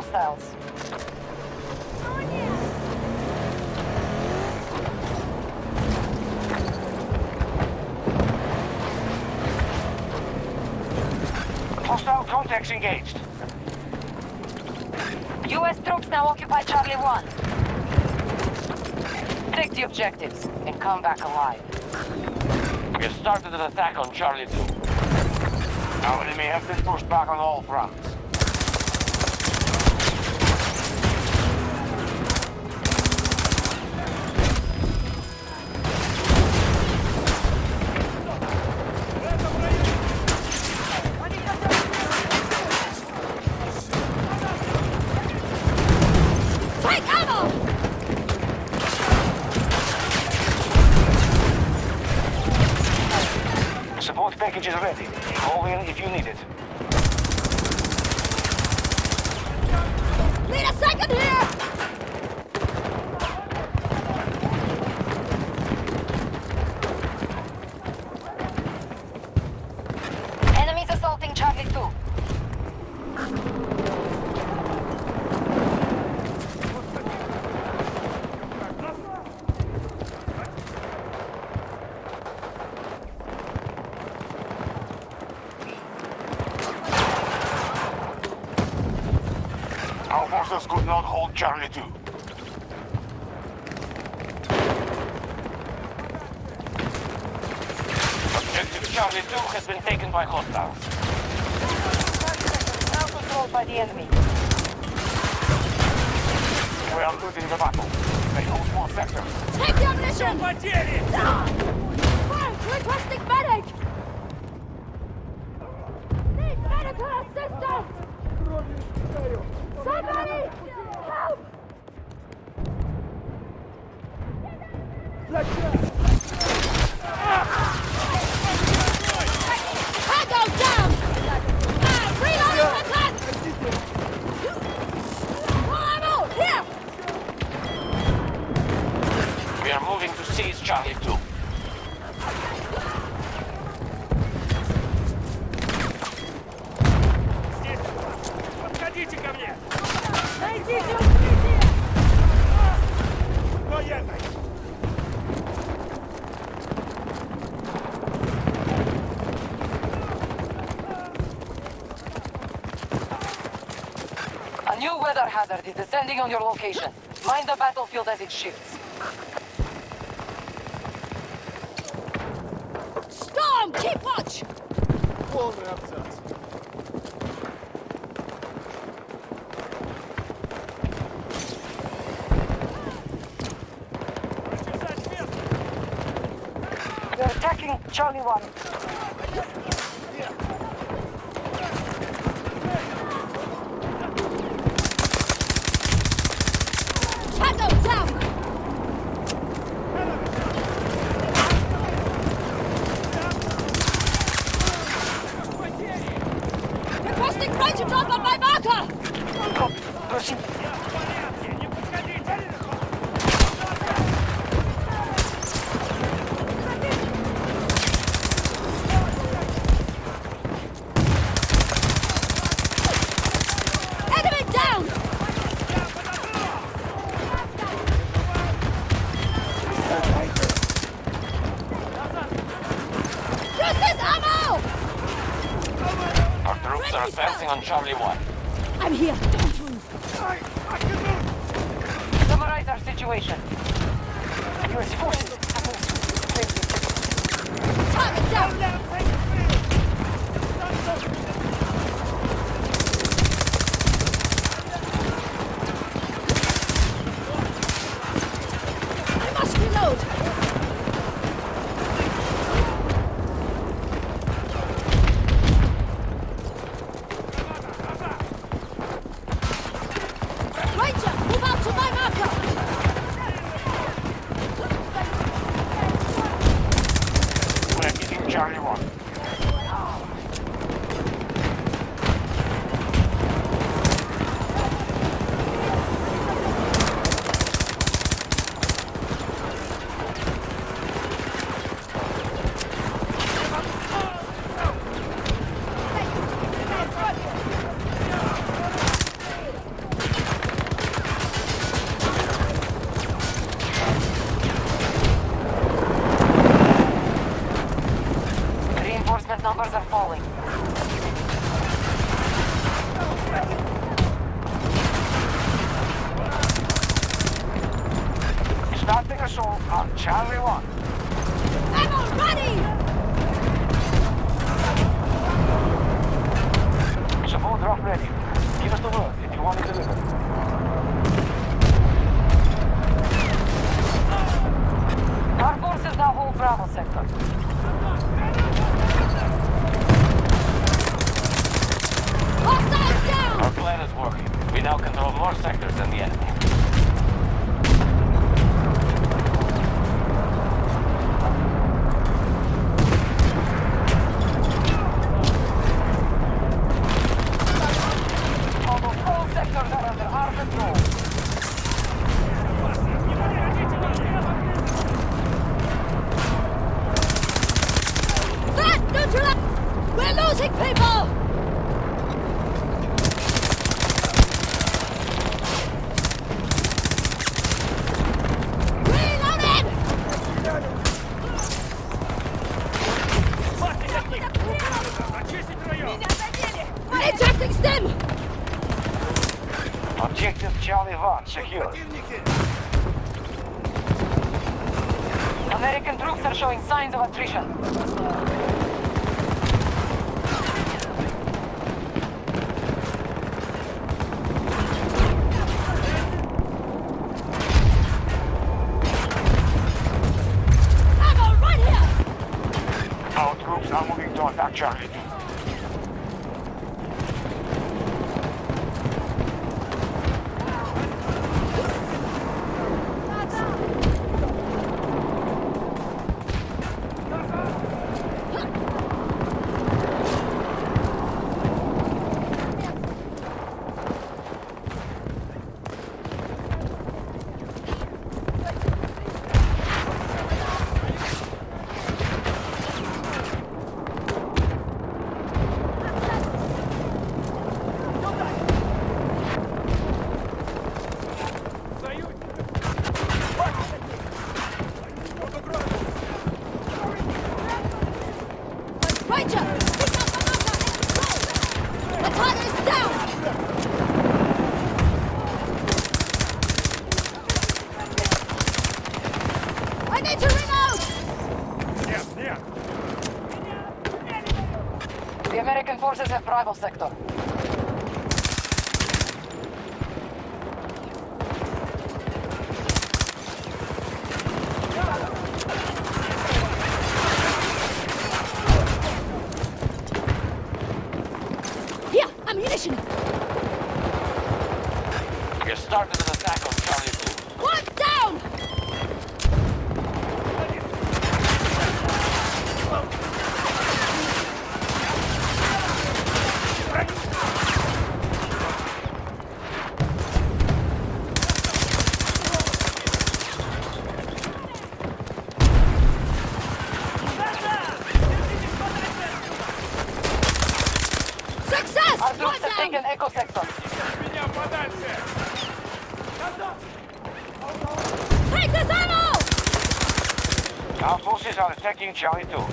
hostiles. Hostile contacts engaged. U.S. troops now occupy Charlie 1. Take the objectives and come back alive. We have started an attack on Charlie 2. Our enemy have been pushed back on all fronts. Package is ready. Call in if you need it. Need a second here! Enemies assaulting Charlie 2. Our forces could not hold Charlie 2. Objective Charlie 2 has been taken by hostiles. Now controlled by the enemy. We are losing the battle. They hold more sectors. Take the ammunition! Ah! Fire! Requesting medic! hazard is descending on your location. Mind the battlefield as it shifts. Storm! Keep watch! Полный абзац. Держать место! They're attacking Charlie 1. Pushing. Я Our plan is working. We now control more sectors than the enemy. secured. American troops are showing signs of attrition. Charlie 2.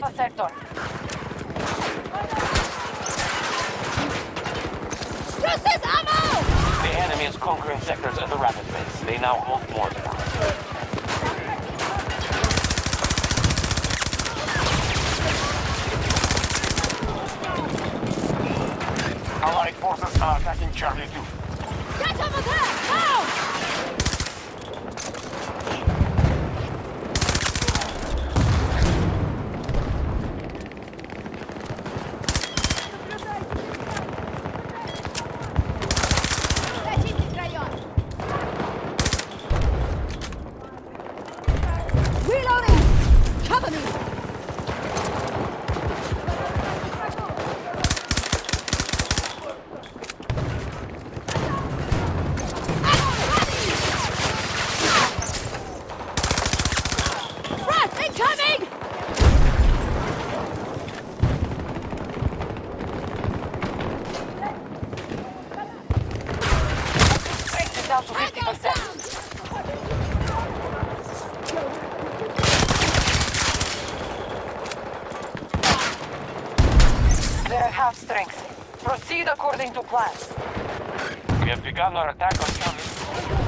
nuestro sector. Uses ammo! The enemy is conquering sectors at the rapid base. They now hold more than us. Allied forces are attacking Charlie 2. They're half strength. Proceed according to plan. We have begun our attack on Yami.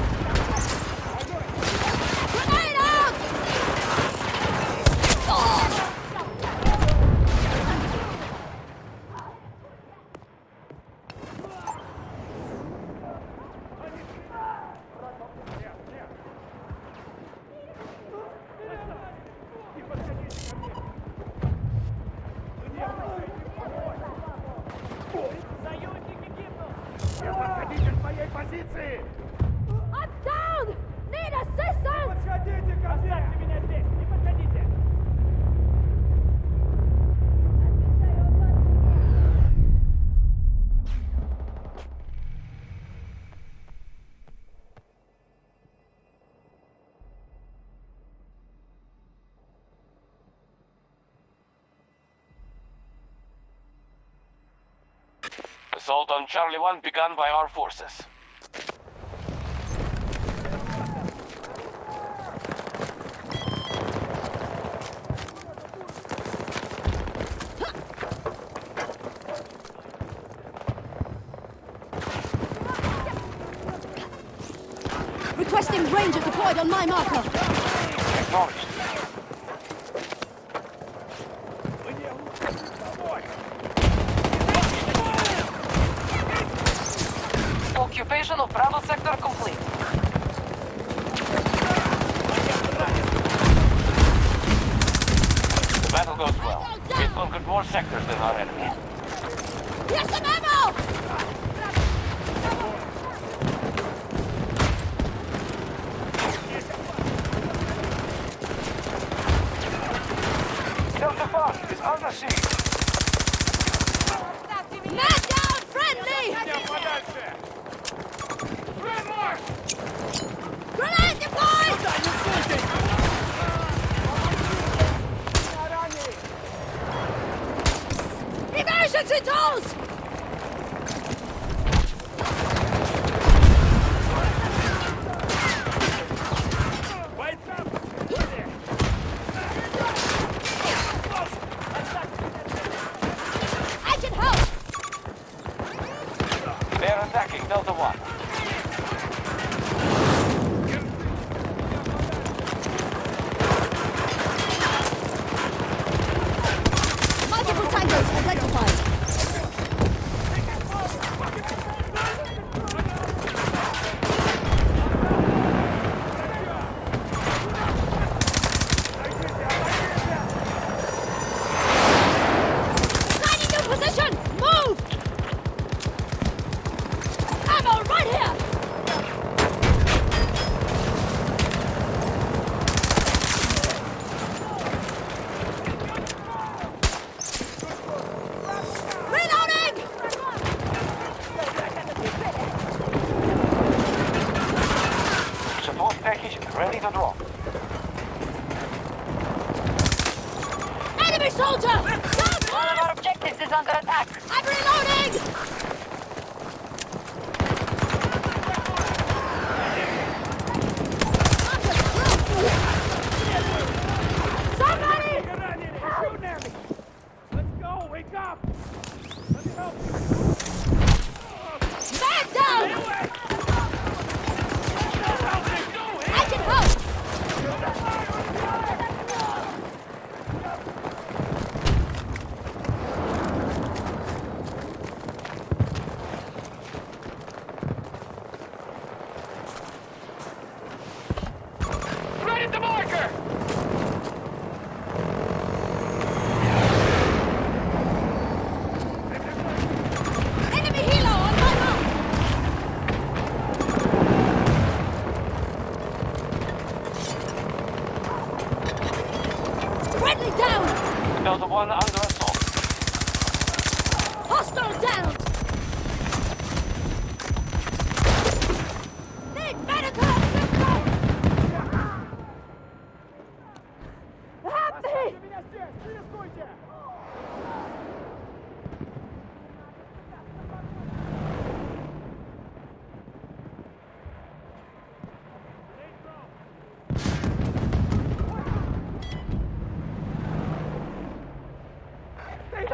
assault on Charlie 1 begun by our forces. Requesting Ranger deployed on my marker. Acknowledged. sectors than our enemies.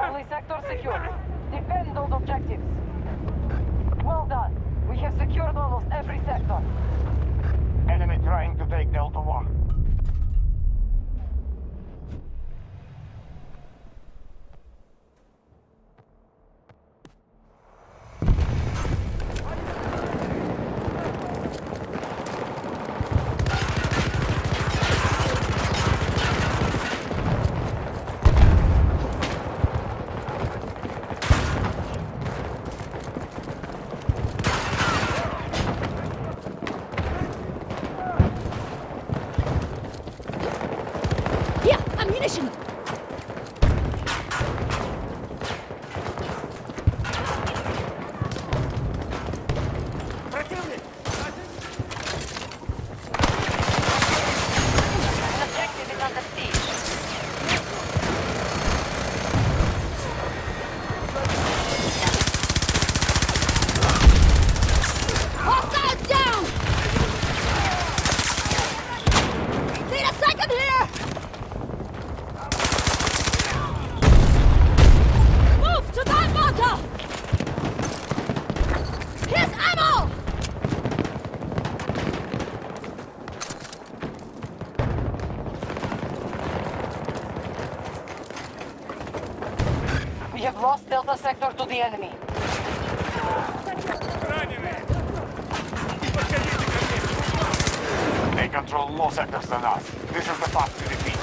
Early sector secure. Defend those objectives. Well done. We have secured almost every sector. Enemy trying to take Delta 1. むしろ。Delta sector to the enemy. They control more sectors than us. This is the path to defeat.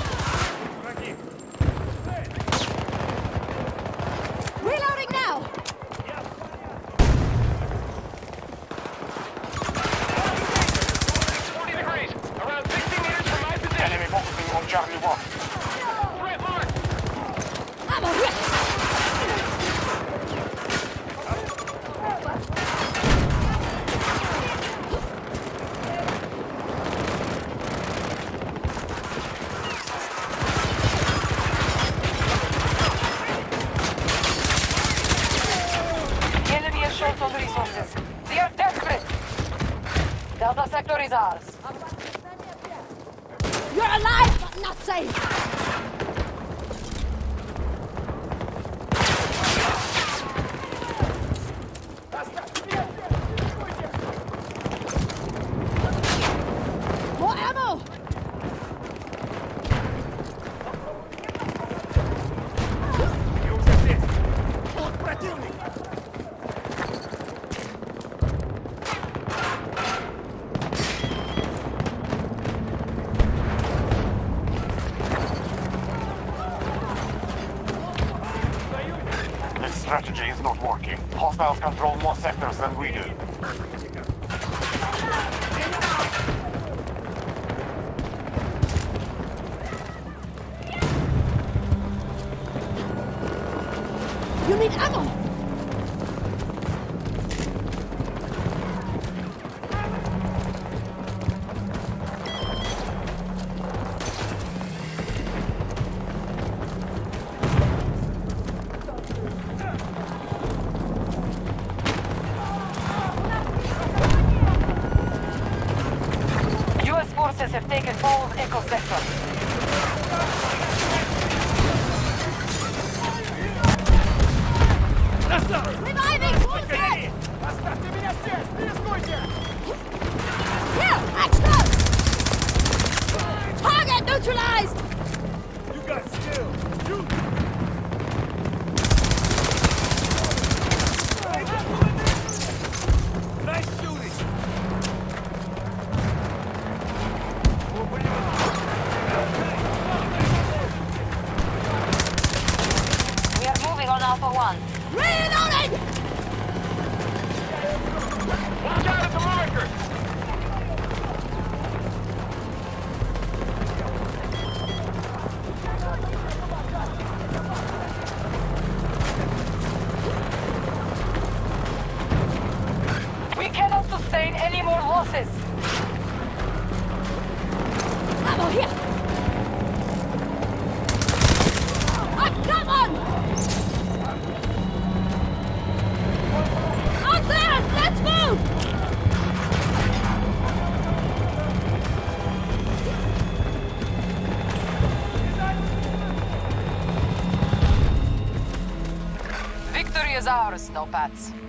Hostiles control more sectors than we do. Echo Sector. Read is ours, Snowpats.